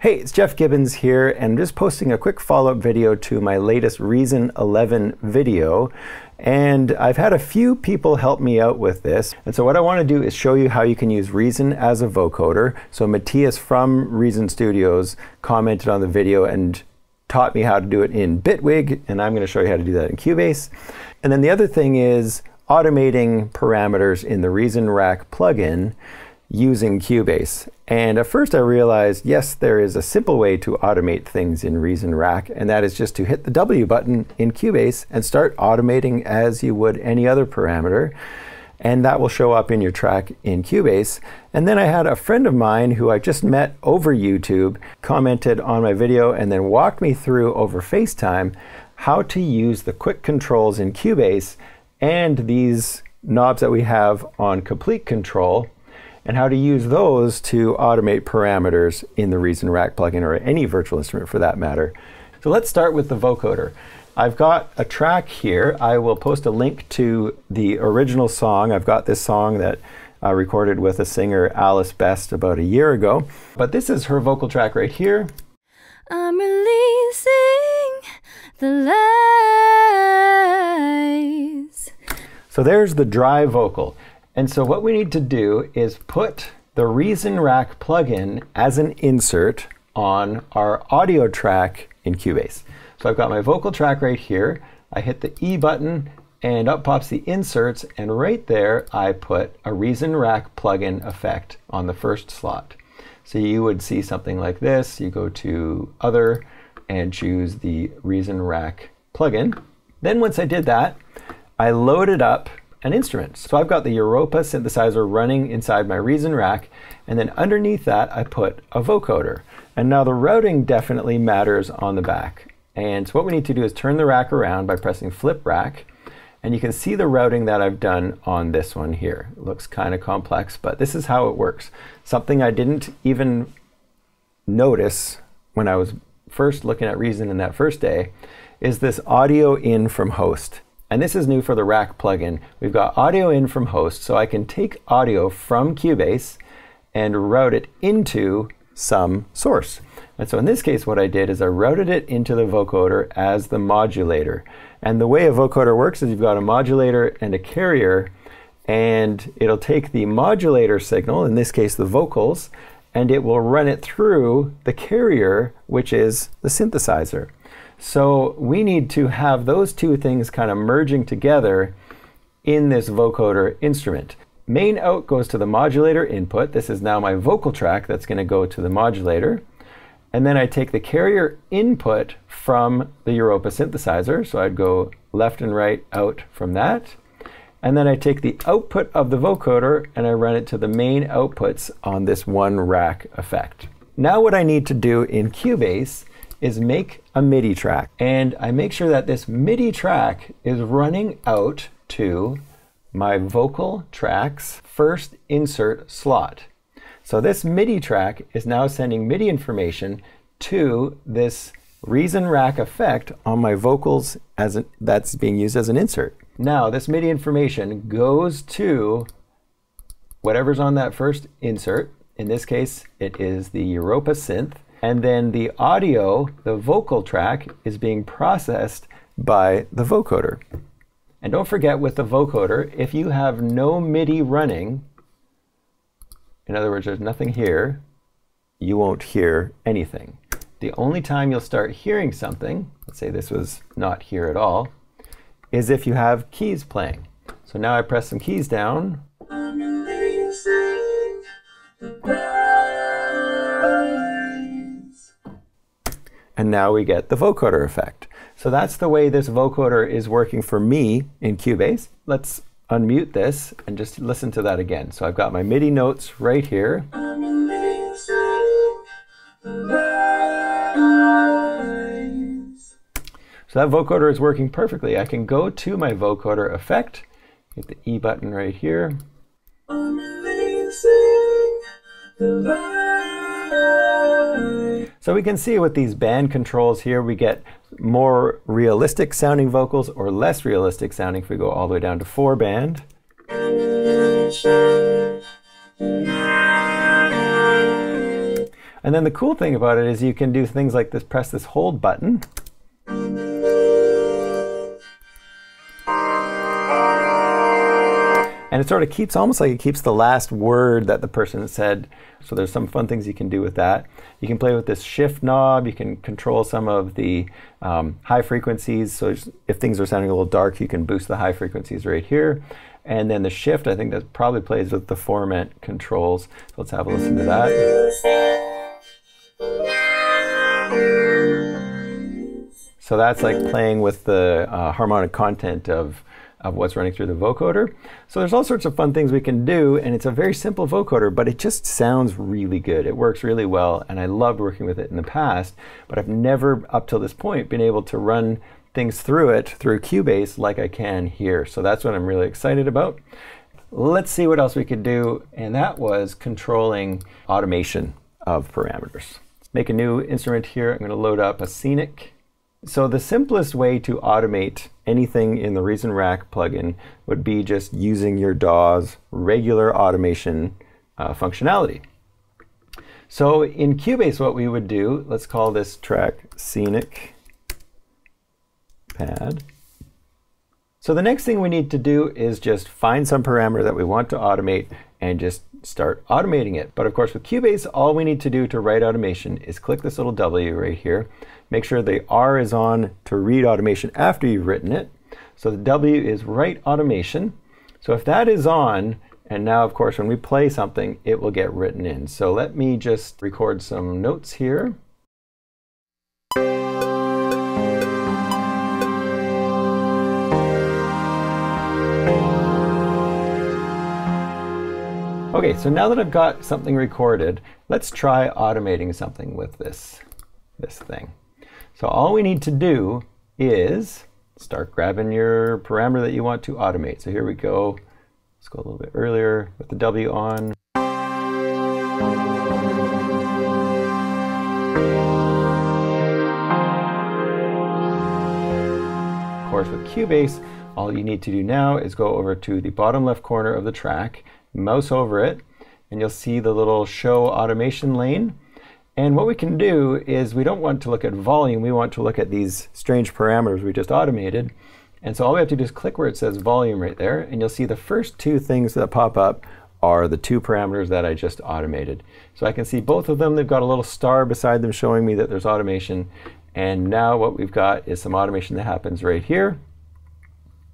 Hey, it's Jef Gibbons here, and I'm just posting a quick follow-up video to my latest Reason 11 video. And I've had a few people help me out with this. And so what I want to do is show you how you can use Reason as a vocoder. So Matthias from Reason Studios commented on the video and taught me how to do it in Bitwig, and I'm going to show you how to do that in Cubase. And then the other thing is automating parameters in the Reason Rack plugin using Cubase. And at first I realized, yes, there is a simple way to automate things in Reason Rack, and that is just to hit the W button in Cubase and start automating as you would any other parameter. And that will show up in your track in Cubase. And then I had a friend of mine who I just met over YouTube commented on my video and then walked me through over FaceTime how to use the quick controls in Cubase and these knobs that we have on Komplete Kontrol and how to use those to automate parameters in the Reason Rack plugin or any virtual instrument for that matter. So let's start with the vocoder. I've got a track here. I will post a link to the original song. I've got this song that I recorded with a singer, Alice Best, about a year ago. But this is her vocal track right here. I'm releasing the lies. So there's the dry vocal. And so what we need to do is put the Reason Rack plugin as an insert on our audio track in Cubase. So I've got my vocal track right here. I hit the E button and up pops the inserts and right there I put a Reason Rack plugin effect on the first slot. So you would see something like this. You go to Other and choose the Reason Rack plugin. Then once I did that, I loaded it up an instrument. So I've got the Europa synthesizer running inside my Reason rack, and then underneath that I put a vocoder. And now the routing definitely matters on the back. And so what we need to do is turn the rack around by pressing flip rack, and you can see the routing that I've done on this one here. It looks kind of complex, but this is how it works. Something I didn't even notice when I was first looking at Reason in that first day is this audio in from host. And this is new for the Rack plugin. We've got audio in from host, so I can take audio from Cubase and route it into some source. And so in this case, what I did is I routed it into the vocoder as the modulator. And the way a vocoder works is you've got a modulator and a carrier, and it'll take the modulator signal, in this case the vocals, and it will run it through the carrier, which is the synthesizer. So we need to have those two things kind of merging together in this vocoder instrument. Main out goes to the modulator input. This is now my vocal track that's going to go to the modulator. And then I take the carrier input from the Europa synthesizer. So I'd go left and right out from that. And then I take the output of the vocoder and I run it to the main outputs on this one rack effect. Now what I need to do in Cubase is make a MIDI track. And I make sure that this MIDI track is running out to my vocal track's first insert slot. So this MIDI track is now sending MIDI information to this Reason Rack effect on my vocals as an, that's being used as an insert. Now this MIDI information goes to whatever's on that first insert. In this case, it is the Europa synth. And then the audio, the vocal track, is being processed by the vocoder. And don't forget with the vocoder, if you have no MIDI running, in other words, there's nothing here, you won't hear anything. The only time you'll start hearing something, let's say this was not here at all, is if you have keys playing. So now I press some keys down. And now we get the vocoder effect. So that's the way this vocoder is working for me in Cubase. Let's unmute this and just listen to that again. So I've got my MIDI notes right here. So that vocoder is working perfectly. I can go to my vocoder effect, hit the E button right here. So we can see with these band controls here, we get more realistic sounding vocals or less realistic sounding if we go all the way down to four band. And then the cool thing about it is you can do things like this press this hold button. And it sort of keeps almost like it keeps the last word that the person said. So there's some fun things you can do with that. You can play with this shift knob. You can control some of the um, high frequencies. So if things are sounding a little dark, you can boost the high frequencies right here. And then the shift, I think that probably plays with the formant controls. So let's have a listen to that. So that's like playing with the uh, harmonic content of of what's running through the vocoder. So there's all sorts of fun things we can do, and it's a very simple vocoder, but it just sounds really good. It works really well, and I loved working with it in the past, but I've never, up till this point, been able to run things through it through Cubase like I can here. So that's what I'm really excited about. Let's see what else we could do, and that was controlling automation of parameters. Make a new instrument here. I'm going to load up a scenic so the simplest way to automate anything in the Reason Rack plugin would be just using your DAW's regular automation uh, functionality. So in Cubase, what we would do, let's call this track Scenic Pad. So the next thing we need to do is just find some parameter that we want to automate and just start automating it. But of course, with Cubase, all we need to do to write automation is click this little W right here. Make sure the R is on to read automation after you've written it. So the W is write automation. So if that is on, and now of course when we play something, it will get written in. So let me just record some notes here. Okay, so now that I've got something recorded, let's try automating something with this, this thing. So all we need to do is start grabbing your parameter that you want to automate. So here we go. Let's go a little bit earlier with the W on. Of course, with Cubase, all you need to do now is go over to the bottom left corner of the track, mouse over it, and you'll see the little show automation lane. And what we can do is we don't want to look at volume, we want to look at these strange parameters we just automated. And so all we have to do is click where it says volume right there, and you'll see the first two things that pop up are the two parameters that I just automated. So I can see both of them, they've got a little star beside them showing me that there's automation. And now what we've got is some automation that happens right here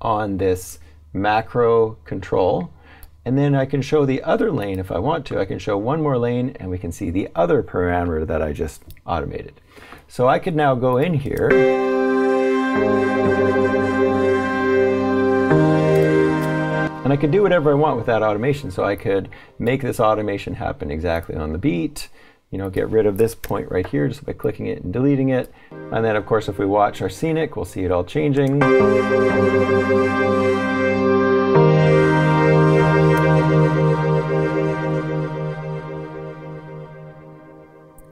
on this macro control. And then I can show the other lane if I want to. I can show one more lane and we can see the other parameter that I just automated. So I could now go in here and I could do whatever I want with that automation. So I could make this automation happen exactly on the beat, you know, get rid of this point right here just by clicking it and deleting it. And then of course, if we watch our scenic, we'll see it all changing.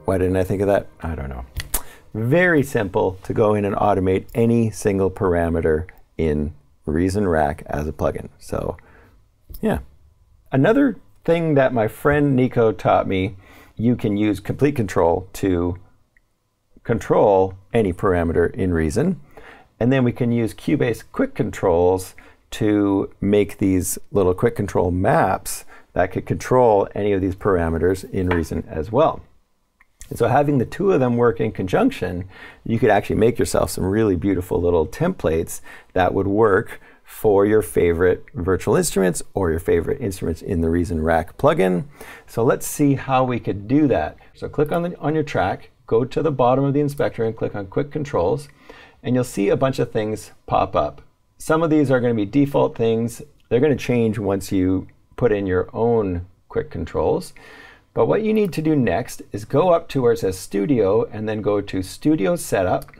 Why didn't I think of that? I don't know. Very simple to go in and automate any single parameter in Reason Rack as a plugin. So, yeah. Another thing that my friend Nico taught me, you can use Komplete Kontrol to control any parameter in Reason. And then we can use Cubase quick controls to make these little quick control maps that could control any of these parameters in Reason as well. And so having the two of them work in conjunction, you could actually make yourself some really beautiful little templates that would work for your favorite virtual instruments or your favorite instruments in the Reason Rack plugin. So let's see how we could do that. So click on, the, on your track, go to the bottom of the inspector and click on Quick Controls, and you'll see a bunch of things pop up. Some of these are going to be default things. They're going to change once you put in your own quick controls. But what you need to do next is go up to where it says Studio and then go to Studio Setup.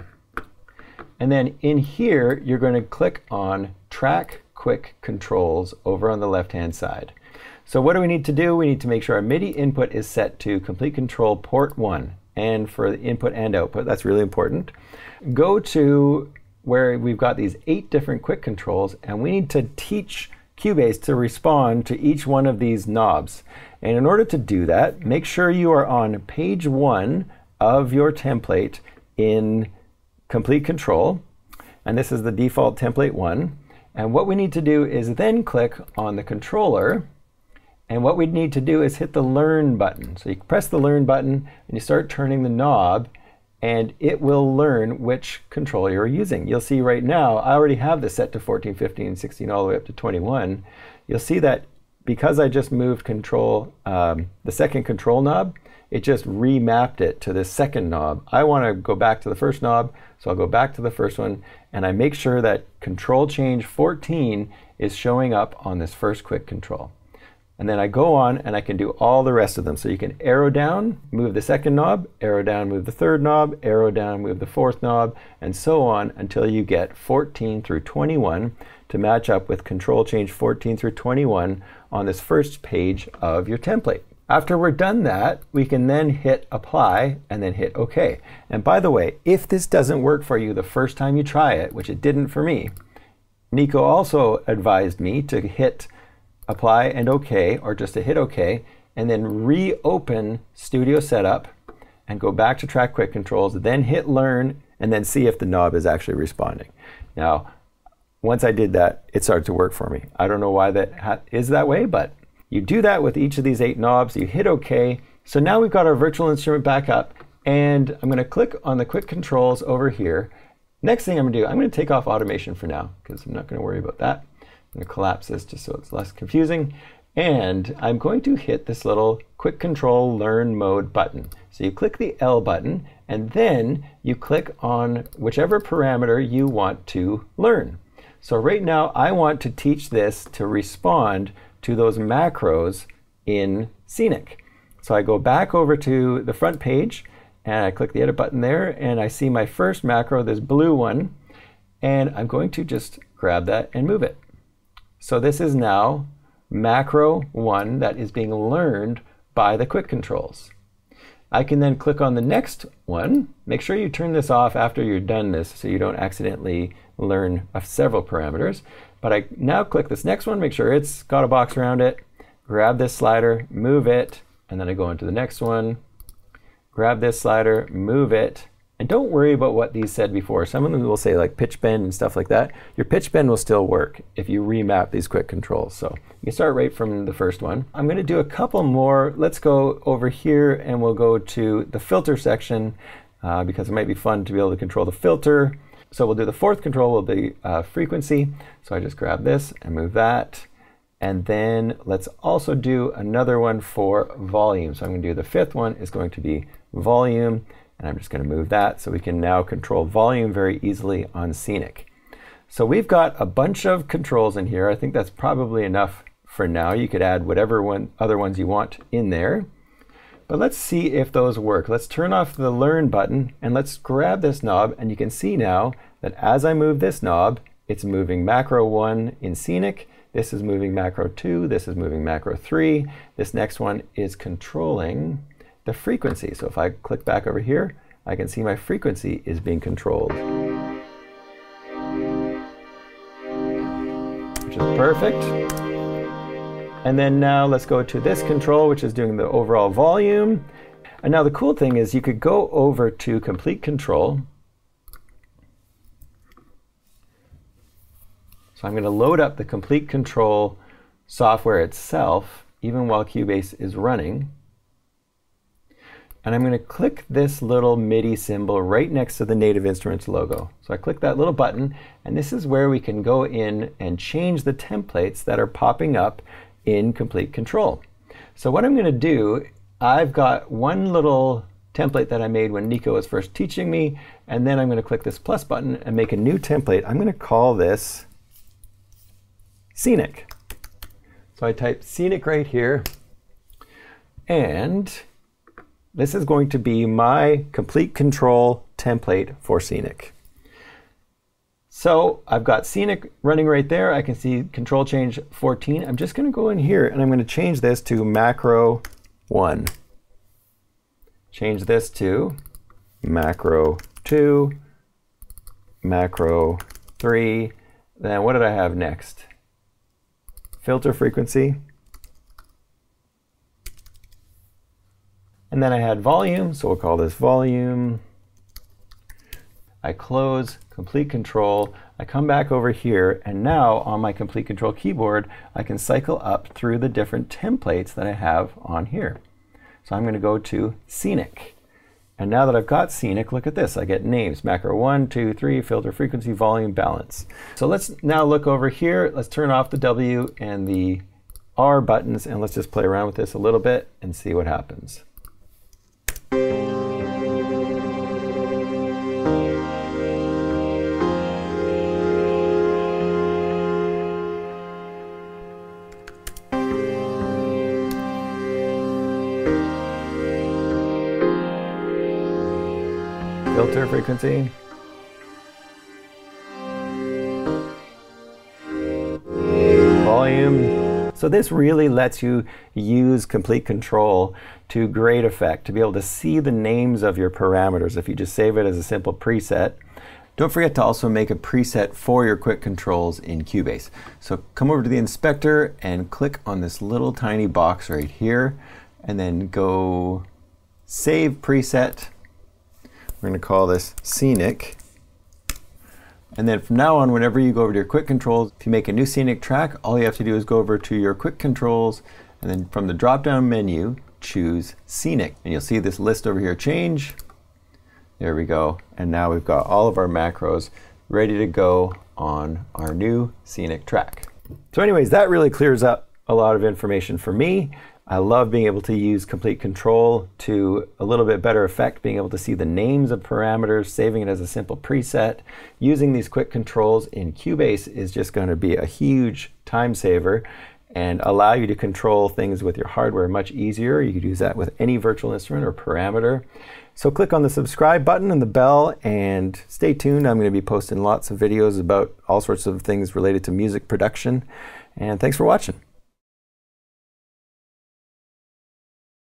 And then in here, you're going to click on Track Quick Controls over on the left-hand side. So what do we need to do? We need to make sure our MIDI input is set to Komplete Kontrol Port 1. And for the input and output, that's really important. Go to where we've got these eight different quick controls, and we need to teach Cubase to respond to each one of these knobs. And in order to do that, make sure you are on page one of your template in Komplete Kontrol. And this is the default template one. And what we need to do is then click on the controller. And what we need to do is hit the Learn button. So you press the Learn button and you start turning the knob and it will learn which controller you're using. You'll see right now, I already have this set to 14, 15, 16, all the way up to 21. You'll see that because I just moved control, um, the second control knob, it just remapped it to the second knob. I want to go back to the first knob, so I'll go back to the first one, and I make sure that control change 14 is showing up on this first quick control. And then I go on and I can do all the rest of them. So you can arrow down, move the second knob, arrow down, move the third knob, arrow down, move the fourth knob, and so on until you get 14 through 21 to match up with control change 14 through 21 on this first page of your template. After we're done that, we can then hit apply and then hit OK. And by the way, if this doesn't work for you the first time you try it, which it didn't for me, Nico also advised me to hit apply and OK, or just to hit OK, and then reopen Studio Setup and go back to Track Quick Controls, then hit Learn, and then see if the knob is actually responding. Now, once I did that, it started to work for me. I don't know why that is that way, but you do that with each of these eight knobs, you hit OK. So now we've got our virtual instrument back up, and I'm going to click on the quick controls over here. Next thing I'm going to do, I'm going to take off automation for now, because I'm not going to worry about that. Going to collapse this just so it's less confusing. And I'm going to hit this little quick control learn mode button. So you click the L button and then you click on whichever parameter you want to learn. So right now I want to teach this to respond to those macros in Scenic. So I go back over to the front page and I click the edit button there and I see my first macro, this blue one, and I'm going to just grab that and move it. So this is now macro one that is being learned by the quick controls. I can then click on the next one. Make sure you turn this off after you're done this so you don't accidentally learn several parameters. But I now click this next one, make sure it's got a box around it, grab this slider, move it, and then I go into the next one, grab this slider, move it, and don't worry about what these said before. Some of them will say like pitch bend and stuff like that. Your pitch bend will still work if you remap these quick controls. So you can start right from the first one. I'm going to do a couple more. Let's go over here and we'll go to the filter section uh, because it might be fun to be able to control the filter. So we'll do the fourth control will be uh, frequency. So I just grab this and move that. And then let's also do another one for volume. So I'm going to do the fifth one is going to be volume. And I'm just going to move that so we can now control volume very easily on Scenic. So we've got a bunch of controls in here. I think that's probably enough for now. You could add whatever one, other ones you want in there. But let's see if those work. Let's turn off the Learn button and let's grab this knob and you can see now that as I move this knob, it's moving macro 1 in Scenic, this is moving macro 2, this is moving macro 3, this next one is controlling the frequency. So if I click back over here, I can see my frequency is being controlled. Which is perfect. And then now let's go to this control, which is doing the overall volume. And now the cool thing is you could go over to Komplete Kontrol. So I'm going to load up the Komplete Kontrol software itself, even while Cubase is running. And I'm going to click this little MIDI symbol right next to the Native Instruments logo. So I click that little button, and this is where we can go in and change the templates that are popping up in Komplete Kontrol. So what I'm going to do, I've got one little template that I made when Nico was first teaching me, and then I'm going to click this plus button and make a new template. I'm going to call this Scenic. So I type Scenic right here, and this is going to be my Komplete Kontrol template for Scenic. So I've got Scenic running right there. I can see control change 14. I'm just going to go in here and I'm going to change this to macro 1. Change this to macro 2, macro 3. Then what did I have next? filter frequency. And then I had volume, so we'll call this volume. I close Komplete Kontrol. I come back over here, and now on my Komplete Kontrol keyboard, I can cycle up through the different templates that I have on here. So I'm going to go to Scenic. And now that I've got Scenic, look at this. I get names, macro one, two, three, filter frequency, volume, balance. So let's now look over here. Let's turn off the W and the R buttons, and let's just play around with this a little bit and see what happens. Filter frequency. Volume. So this really lets you use Komplete Kontrol to great effect, to be able to see the names of your parameters if you just save it as a simple preset. Don't forget to also make a preset for your quick controls in Cubase. So come over to the inspector and click on this little tiny box right here and then go save preset we're going to call this scenic. And then from now on, whenever you go over to your quick controls, if you make a new scenic track, all you have to do is go over to your quick controls and then from the drop down menu, choose scenic. And you'll see this list over here change. There we go. And now we've got all of our macros ready to go on our new scenic track. So anyways, that really clears up a lot of information for me. I love being able to use Komplete Kontrol to a little bit better effect, being able to see the names of parameters, saving it as a simple preset. Using these quick controls in Cubase is just going to be a huge time saver and allow you to control things with your hardware much easier. You could use that with any virtual instrument or parameter. So click on the subscribe button and the bell and stay tuned. I'm going to be posting lots of videos about all sorts of things related to music production. And thanks for watching.